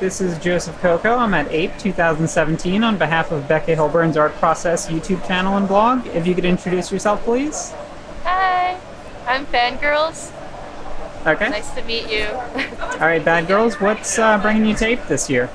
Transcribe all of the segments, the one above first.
This is Joseph Coco. I'm at APE 2017 on behalf of Becca Hillburn's Art Process YouTube channel and blog. If you could introduce yourself, please. Hi, I'm FANGRRLZ. Okay. Nice to meet you. All right, FANGRRLZ, what's uh, bringing you to APE this year?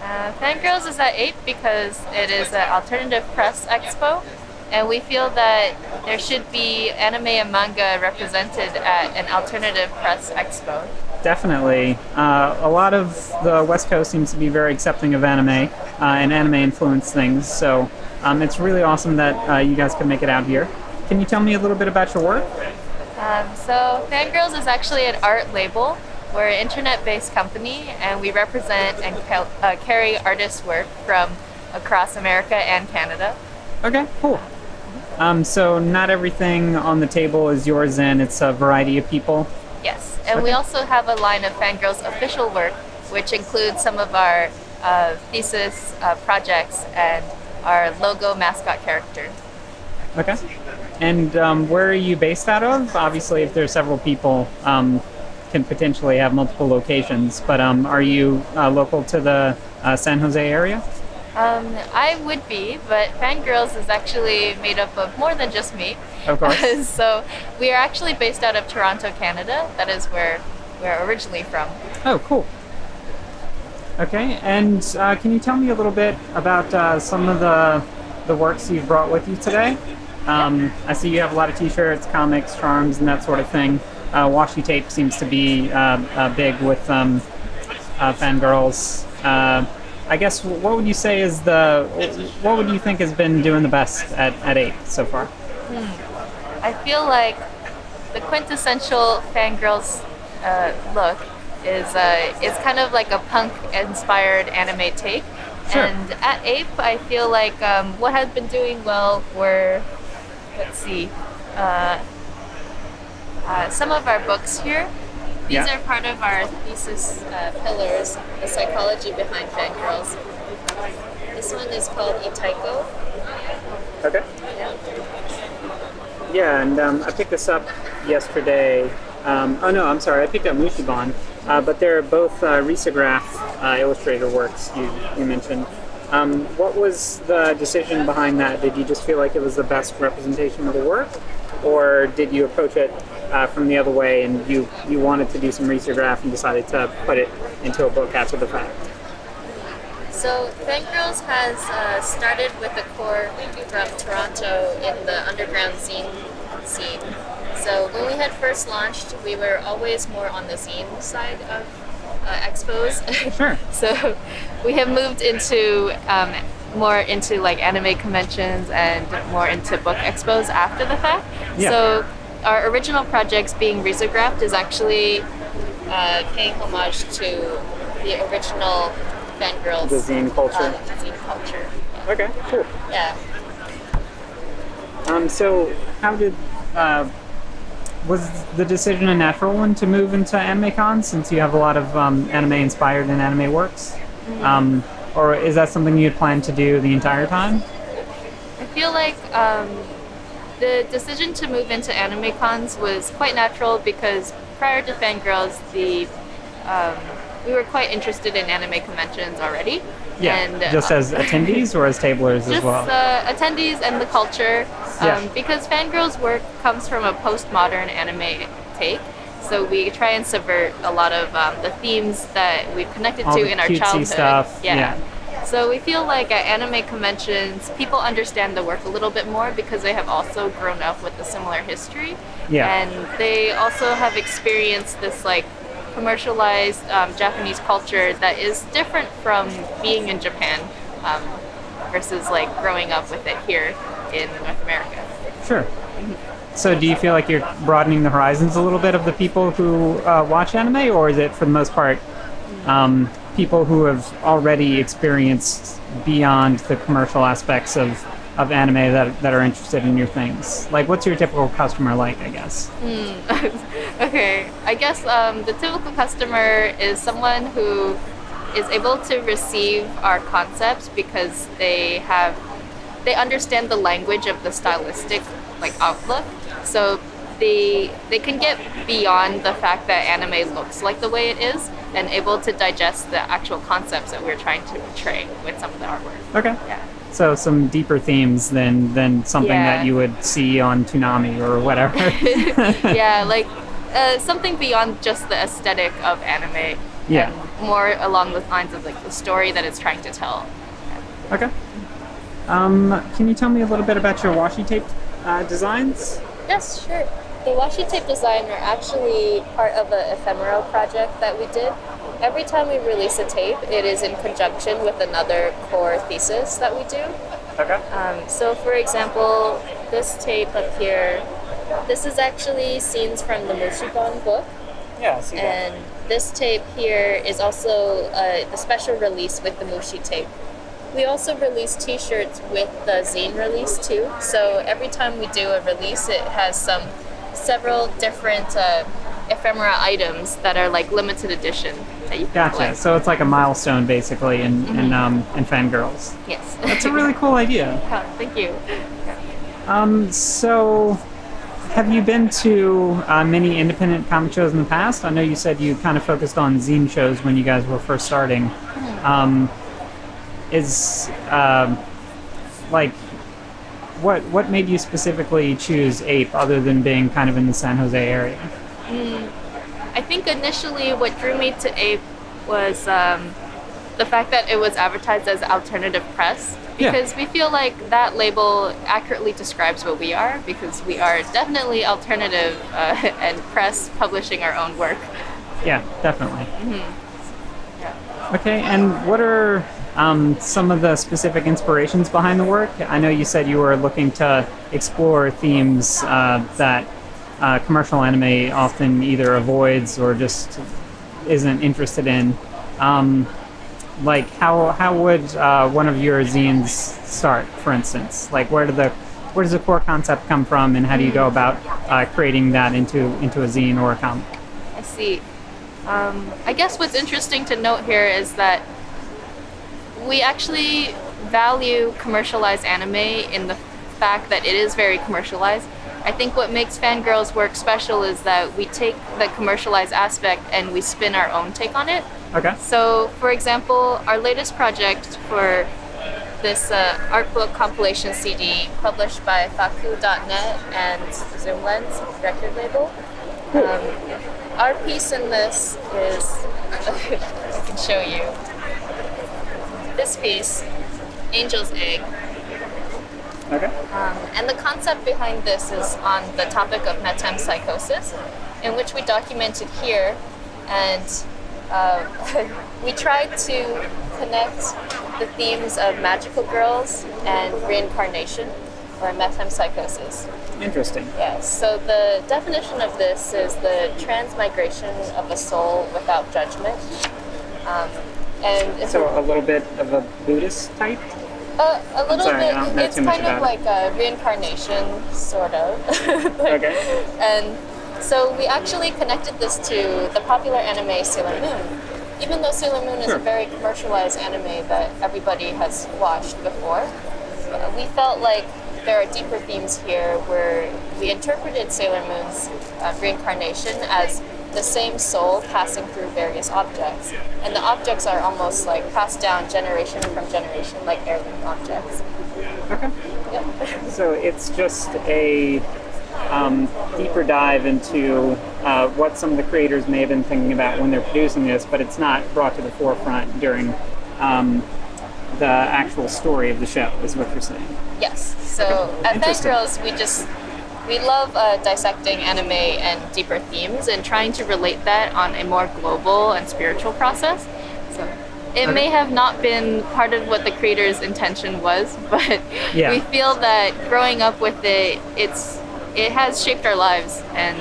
Uh, FANGRRLZ is at APE because it is an alternative press expo, and we feel that there should be anime and manga represented at an alternative press expo. Definitely. Uh, a lot of the West Coast seems to be very accepting of anime uh, and anime influenced things, so um, it's really awesome that uh, you guys could make it out here. Can you tell me a little bit about your work? Um, so FANGRRLZ is actually an art label. We're an internet-based company, and we represent and ca- uh, carry artists' work from across America and Canada. Okay, cool. Um, so not everything on the table is yours, and it's a variety of people. Yes, and we also have a line of FANGRRLZ official work, which includes some of our uh, thesis uh, projects and our logo mascot character. Okay. And um, where are you based out of? Obviously, if there's several people, um, can potentially have multiple locations. But um, are you uh, local to the uh, San Jose area? Um, I would be, but FANGRRLZ is actually made up of more than just me. Of course. so we are actually based out of Toronto, Canada. That is where we're originally from. Oh, cool. Okay, and uh, can you tell me a little bit about uh, some of the the works you've brought with you today? Um, I see you have a lot of T-shirts, comics, charms, and that sort of thing. Uh, washi tape seems to be uh, uh, big with um, uh, fangirls. I guess what would you say is the what would you think has been doing the best at, at APE so far? I feel like the quintessential FANGRRLZ uh, look is uh, is kind of like a punk inspired anime take. Sure. And at Ape, I feel like um, what has been doing well were, let's see, uh, uh, some of our books here. These Yeah. are part of our thesis uh, pillars, the psychology behind fangirls. This one is called Itaiko. Okay. Yeah. Yeah, and um, I picked this up yesterday. Um, oh no, I'm sorry, I picked up Mushiban, uh, but they're both uh, Risograph uh, Illustrator works you, you mentioned. Um, what was the decision behind that? Did you just feel like it was the best representation of the work, or did you approach it uh, from the other way and you, you wanted to do some Risograph and decided to put it into a book after the fact? So FANGRRLZ has uh, started with a core from Toronto in the underground zine scene. So when we had first launched, we were always more on the zine side of uh, expos. Sure. so we have moved into um, more into like anime conventions and more into book expos after the fact. Yeah. So our original projects being Risographed is actually uh, paying homage to the original FANGRRLZ The zine culture. uh, zine culture. Okay, cool. Yeah. Um, so, how did uh, was the decision a natural one to move into AnimeCon since you have a lot of um, anime-inspired and anime works, um, or is that something you had planned to do the entire time? I feel like um, the decision to move into anime cons was quite natural because prior to FANGRRLZ, the um, we were quite interested in anime conventions already. and, just uh, as attendees or as tablers as just well. uh, attendees and the culture. Um, Yeah. Because FANGRRLZ' work comes from a postmodern anime take. So we try and subvert a lot of um, the themes that we've connected All to in our childhood. stuff, yeah. So we feel like at anime conventions, people understand the work a little bit more because they have also grown up with a similar history. Yeah. And they also have experienced this like commercialized um, Japanese culture that is different from being in Japan um, versus like growing up with it here in North America. Sure. So, do you feel like you're broadening the horizons a little bit of the people who uh, watch anime, or is it for the most part um, people who have already experienced beyond the commercial aspects of, of anime that, that are interested in new things? Like, what's your typical customer like, I guess? okay, I guess um, the typical customer is someone who is able to receive our concepts because they have they understand the language of the stylistic like outlook. So they they can get beyond the fact that anime looks like the way it is and able to digest the actual concepts that we're trying to portray with some of the artwork. Okay. Yeah. So some deeper themes than than something Yeah. that you would see on Toonami or whatever. yeah, like uh, something beyond just the aesthetic of anime. Yeah. more along the lines of like the story that it's trying to tell. Okay. Um, can you tell me a little bit about your washi tape uh, designs? Yes, sure. The washi tape design are actually part of an ephemeral project that we did. Every time we release a tape, it is in conjunction with another core thesis that we do. Okay. Um, so, for example, this tape up here, this is actually scenes from the Mushibon book, Yeah, and this tape here is also uh, the special release with the Mushi tape. We also release T-shirts with the zine release too. So every time we do a release, it has some several different uh, ephemera items that are like limited edition that you can Gotcha. collect. So it's like a milestone, basically, in in, um, in FANGRRLZ. Yes, that's a really cool idea. Oh, thank you. Um, so, have you been to uh, many independent comic shows in the past? I know you said you kind of focused on zine shows when you guys were first starting. Um, is um, like what what made you specifically choose Ape other than being kind of in the San Jose area? I think initially what drew me to Ape was um, the fact that it was advertised as alternative press. Yeah. Because we feel like that label accurately describes what we are, because we are definitely alternative uh, and press publishing our own work. Yeah, definitely. Yeah. Okay, and what are um, some of the specific inspirations behind the work? I know you said you were looking to explore themes uh, that uh, commercial anime often either avoids or just isn't interested in. Um, like, how how would uh, one of your zines start, for instance? Like, where do the where does the core concept come from, and how do you go about uh, creating that into into a zine or a comic? I see. Um, I guess what's interesting to note here is that we actually value commercialized anime in the fact that it is very commercialized. I think what makes FANGRRLZ work special is that we take the commercialized aspect and we spin our own take on it. Okay. So, for example, our latest project for this uh, art book compilation CD published by Faku.net and Zoomlens record label. Um, our piece in this is, I can show you. This piece, Angel's Egg, Okay. um, and the concept behind this is on the topic of metempsychosis, in which we documented here, and uh, we tried to connect the themes of magical girls and reincarnation, or metempsychosis. Interesting. Yes, so the definition of this is the transmigration of a soul without judgment. Um, and it's So a little bit of a Buddhist type. a, a little sorry, bit, it's kind of like a reincarnation, sort of. Like- Okay. And so we actually connected this to the popular anime Sailor Moon. Even though Sailor Moon is Sure. a very commercialized anime that everybody has watched before, uh, we felt like there are deeper themes here where we interpreted Sailor Moon's uh, reincarnation as the same soul passing through various objects. And the objects are almost like passed down generation from generation, like heirloom objects. Okay. Yep. So it's just a um, deeper dive into uh, what some of the creators may have been thinking about when they're producing this, but it's not brought to the forefront during um, the actual story of the show, is what you're saying. Yes. So at Interesting. FANGRRLZ, we just we love uh, dissecting anime and deeper themes and trying to relate that on a more global and spiritual process. So it may have not been part of what the creator's intention was, but Yeah. we feel that growing up with it, it's it has shaped our lives and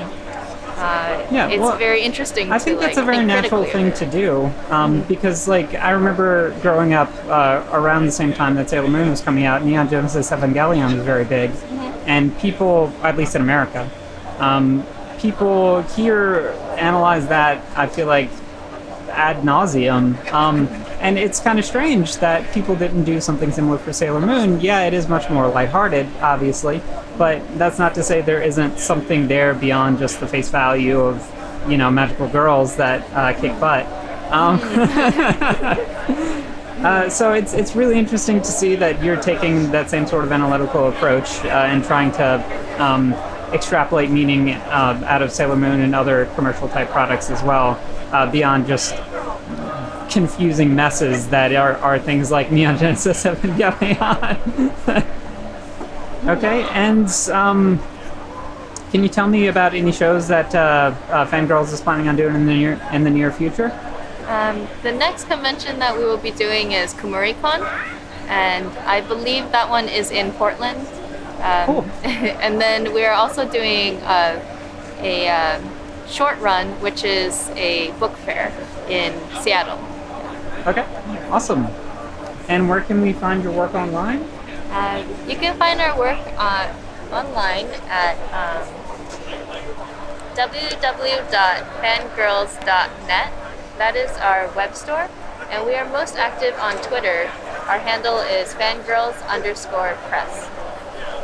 uh, Yeah, it's well, very interesting. I to, think that's like, a very natural thing to do um, because, like, I remember growing up uh, around the same time that Sailor Moon was coming out, Neon Genesis Evangelion was very big, Mm-hmm. And people, at least in America, um, people here analyze that. I feel like ad nauseum, um, and it's kind of strange that people didn't do something similar for Sailor Moon. Yeah, it is much more lighthearted, obviously, but that's not to say there isn't something there beyond just the face value of, you know, magical girls that uh, kick butt. Um, uh, so it's it's really interesting to see that you're taking that same sort of analytical approach uh, and trying to um, extrapolate meaning uh, out of Sailor Moon and other commercial type products as well, uh, beyond just confusing messes that are, are things like Neon Genesis have been going on. okay, and um, can you tell me about any shows that uh, FANGRRLZ is planning on doing in the near in the near future? Um, the next convention that we will be doing is Kumoricon, and I believe that one is in Portland. Um, Cool. and then we are also doing uh, a um short run, which is a book fair in Seattle. Okay, awesome. And where can we find your work online? Uh, you can find our work uh, online at um, www.fangrrlz.net. That is our web store, and we are most active on Twitter. Our handle is fangrrlz underscore press.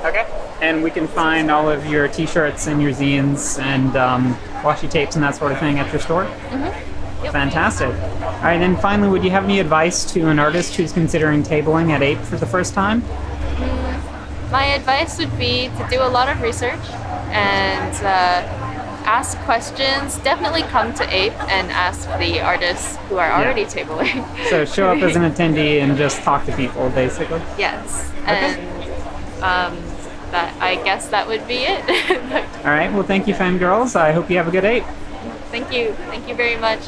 Okay. And we can find all of your T-shirts and your zines and um, washi tapes and that sort of thing at your store. Yep. Fantastic. All right, and finally, would you have any advice to an artist who's considering tabling at Ape for the first time? My advice would be to do a lot of research and uh, ask questions. Definitely come to Ape and ask the artists who are already tabling. So show up as an attendee and just talk to people, basically. yes, and um, that I guess that would be it. All right. Well, thank you, FANGRRLZ. I hope you have a good Ape. Thank you. Thank you very much.